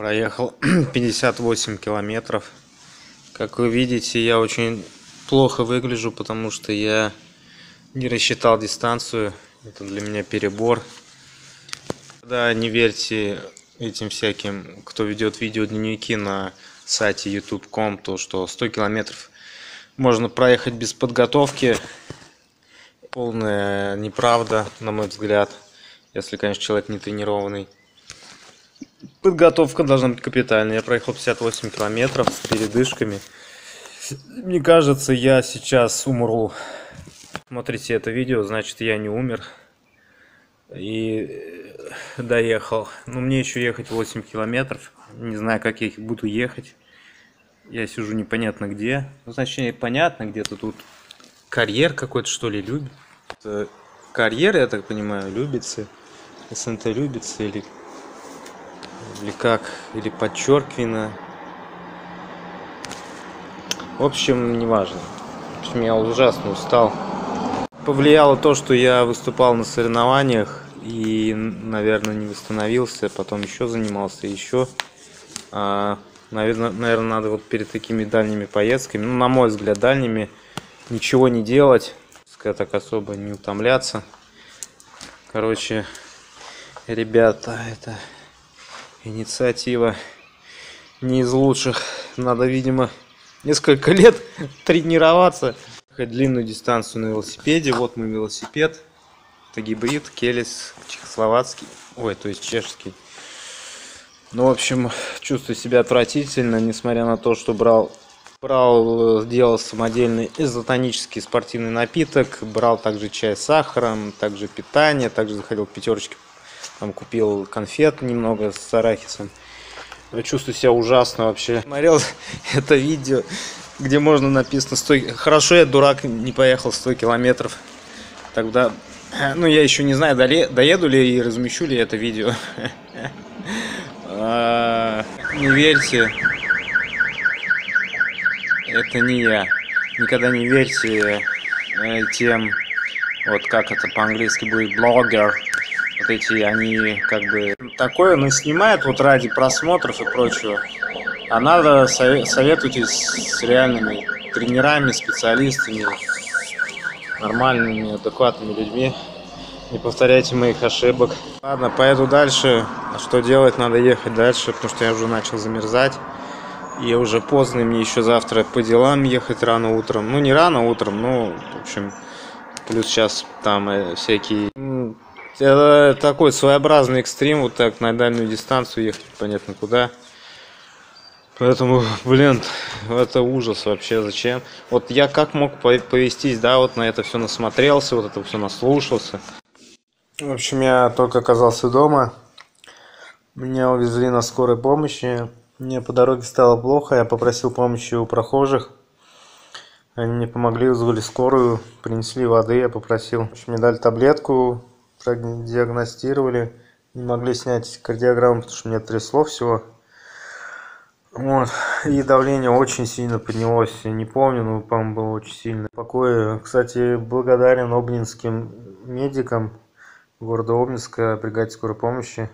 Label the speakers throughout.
Speaker 1: Проехал 58 километров. Как вы видите, я очень плохо выгляжу, потому что я не рассчитал дистанцию. Это для меня перебор. Да, не верьте этим всяким, кто ведет видеодневники на сайте youtube.com, то что 100 километров можно проехать без подготовки. Полная неправда, на мой взгляд, если, конечно, человек не тренированный. Подготовка должна быть капитальной. Я проехал 58 километров с передышками. Мне кажется, я сейчас умру. Смотрите это видео, значит я не умер. И доехал. Но мне еще ехать 8 километров. Не знаю, как я буду ехать. Я сижу непонятно где. Ну, значит, понятно, где-то тут карьер какой-то, что ли, любит. Карьер, я так понимаю, любится. СНТ любится или или как, или подчеркивано. В общем, неважно. В общем, я ужасно устал. Повлияло то, что я выступал на соревнованиях и, наверное, не восстановился, потом еще занимался, еще. А, наверное, наверное, надо вот перед такими дальними поездками, ну, на мой взгляд, дальними, ничего не делать, так особо не утомляться. Короче, ребята, это инициатива не из лучших. Надо, видимо, несколько лет тренироваться. Длинную дистанцию на велосипеде. Вот мой велосипед. Это гибрид, келес, чехословацкий. Ой, то есть чешский. Ну, в общем, чувствую себя отвратительно, несмотря на то, что брал брал, сделал самодельный изотонический спортивный напиток, брал также чай с сахаром, также питание, также заходил в пятерочки там купил конфет немного с арахисом. Я чувствую себя ужасно вообще. Смотрел это видео, где можно написано 100... Хорошо, я дурак, не поехал 100 километров. Тогда, ну я еще не знаю, доеду ли и размещу ли это видео. А, не верьте, это не я. Никогда не верьте э, тем, вот как это по-английски будет, блогер, вот эти, они как бы такое, ну, снимают вот ради просмотров и прочего. А надо советуйтесь с реальными тренерами, специалистами, нормальными, адекватными людьми. Не повторяйте моих ошибок. Ладно, поеду дальше. А что делать? Надо ехать дальше, потому что я уже начал замерзать. И уже поздно, мне еще завтра по делам ехать рано утром. Ну, не рано утром, но, в общем, плюс сейчас там э, всякие это такой своеобразный экстрим, вот так на дальнюю дистанцию ехать, понятно куда. Поэтому, блин, это ужас вообще, зачем? Вот я как мог повестись, да, вот на это все насмотрелся, вот это все наслушался. В общем, я только оказался дома. Меня увезли на скорой помощи. Мне по дороге стало плохо, я попросил помощи у прохожих. Они мне помогли, вызвали скорую, принесли воды, я попросил. В общем, мне дали таблетку, диагностировали, не могли снять кардиограмму, потому что меня трясло всего. Вот. И давление очень сильно поднялось, не помню, но, по-моему, было очень сильно. Покое. Кстати, благодарен обнинским медикам города Обнинска, бригаде скорой помощи.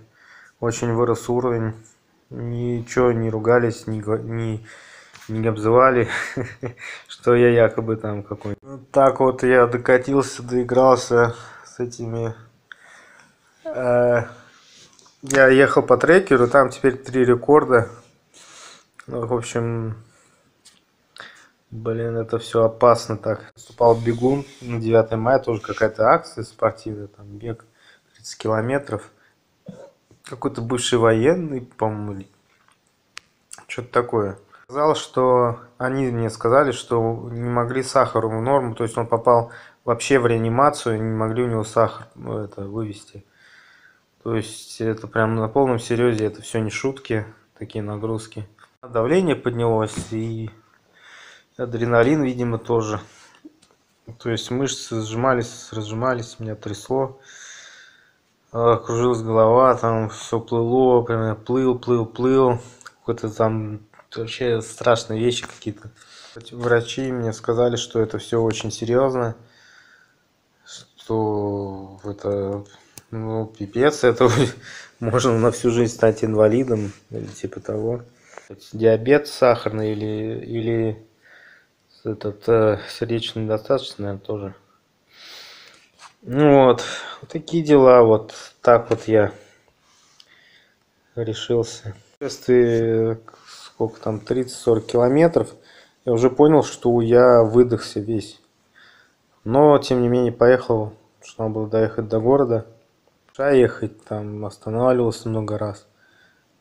Speaker 1: Очень вырос уровень. Ничего не ругались, не, не, не обзывали, что я якобы там какой-нибудь. Так вот я докатился, доигрался с этими я ехал по трекеру, там теперь три рекорда. Ну, в общем, блин, это все опасно так. Выступал бегун на 9 мая, тоже какая-то акция спортивная, там бег 30 километров. Какой-то бывший военный, по-моему, что-то такое. Сказал, что они мне сказали, что не могли сахару в норму, то есть он попал вообще в реанимацию, не могли у него сахар ну, это, вывести. То есть это прям на полном серьезе, это все не шутки, такие нагрузки. Давление поднялось и адреналин, видимо, тоже. То есть мышцы сжимались, разжимались, меня трясло. А, кружилась голова, там все плыло, прям плыл, плыл, плыл. Какой-то там вообще страшные вещи какие-то. Врачи мне сказали, что это все очень серьезно, что это ну, пипец, это можно на всю жизнь стать инвалидом или типа того. Диабет сахарный или, или этот э, сердечная недостаточность, наверное, тоже. Ну вот, вот такие дела, вот так вот я решился. Если сколько там, 30-40 километров, я уже понял, что я выдохся весь. Но, тем не менее, поехал, что надо было доехать до города. Ехать, там останавливался много раз.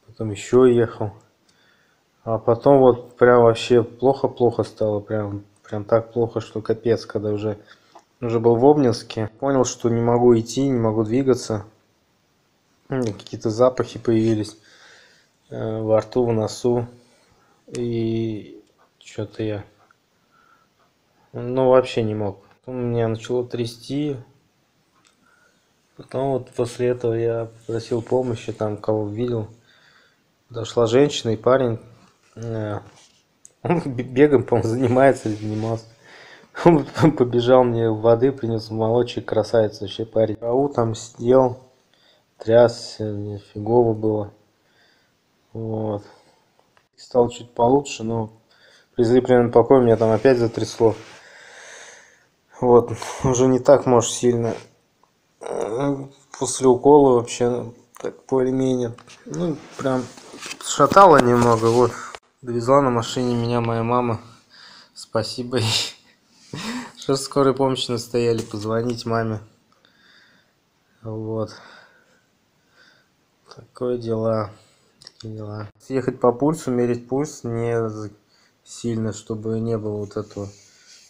Speaker 1: Потом еще ехал. А потом вот прям вообще плохо-плохо стало. Прям, прям так плохо, что капец, когда уже, уже был в Обнинске. Понял, что не могу идти, не могу двигаться. Какие-то запахи появились э, во рту, в носу. И что-то я ну вообще не мог. Потом меня начало трясти. Потом вот после этого я просил помощи, там кого видел. Дошла женщина и парень. Э, он бегом, по-моему, занимается или занимался. Он побежал мне воды, принес молочек, красавец вообще парень. Ау там сидел, трясся, фигово было. Вот стал чуть получше, но привезли примерно покой, меня там опять затрясло. Вот, уже не так, может, сильно. После укола вообще так более-менее. Ну, прям шатало немного, вот. Довезла на машине меня моя мама. Спасибо ей. Что скорой помощи настояли, позвонить маме. Вот. Такое дела дела. Съехать по пульсу, мерить пульс не сильно, чтобы не было вот этого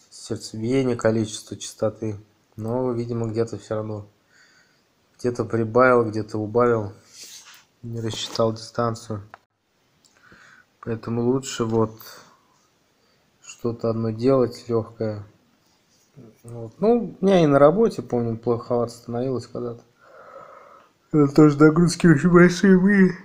Speaker 1: сердцебиения, количества частоты. Но, видимо, где-то все равно. Где-то прибавил, где-то убавил. Не рассчитал дистанцию. Поэтому лучше вот что-то одно делать легкое. Вот. Ну, у меня и на работе, помню, плохо становилось когда-то. Это тоже нагрузки очень большие были.